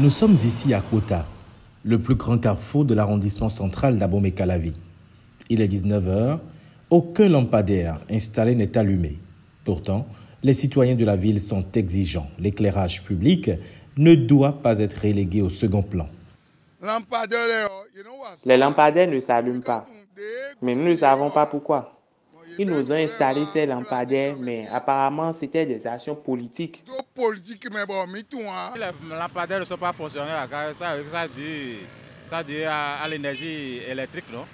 Nous sommes ici à Kota, le plus grand carrefour de l'arrondissement central d'Abomey-Calavi. Il est 19h, aucun lampadaire installé n'est allumé. Pourtant, les citoyens de la ville sont exigeants. L'éclairage public ne doit pas être relégué au second plan. Les lampadaires ne s'allument pas, mais nous ne savons pas pourquoi. Ils nous ont installé ces lampadaires, mais apparemment c'était des actions politiques. Les lampadaires ne sont pas fonctionnels, ça, ça dit, ça à, l'énergie électrique, non?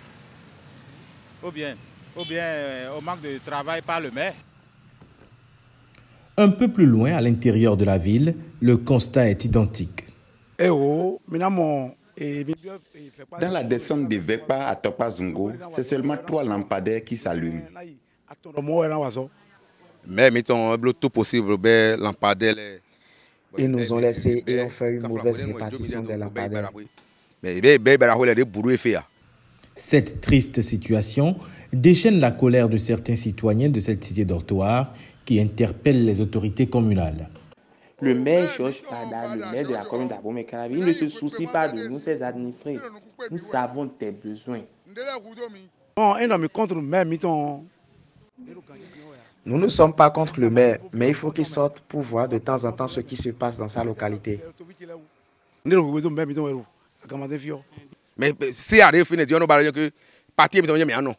Ou bien, ou bien euh, au manque de travail par le maire. Un peu plus loin, à l'intérieur de la ville, le constat est identique. Eh oh, dans la descente de Vepa à Topazungo, c'est seulement trois lampadaires qui s'allument. Mais mettons tout possible, ben, lampadaires. Ils nous ont laissé et ont fait une mauvaise répartition des lampadaires. Cette triste situation déchaîne la colère de certains citoyens de cette cité dortoir qui interpellent les autorités communales. Le maire Georges Fada, le maire de la commune dabomey ne se soucie pas de nous, ses administrés. Nous savons tes besoins. Nous ne sommes pas contre le maire, mais il faut qu'il sorte pour voir de temps en temps ce qui se passe dans sa localité. Mais si arrive que parti non.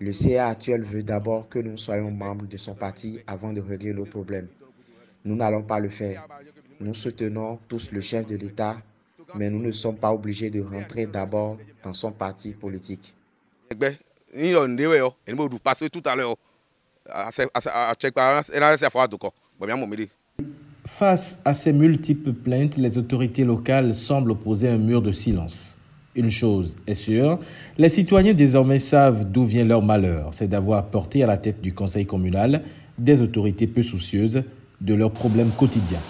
Le CA actuel veut d'abord que nous soyons membres de son parti avant de régler nos problèmes. Nous n'allons pas le faire. Nous soutenons tous le chef de l'État, mais nous ne sommes pas obligés de rentrer d'abord dans son parti politique. Face à ces multiples plaintes, les autorités locales semblent opposer un mur de silence. Une chose est sûre, les citoyens désormais savent d'où vient leur malheur, c'est d'avoir porté à la tête du conseil communal des autorités peu soucieuses de leurs problèmes quotidiens.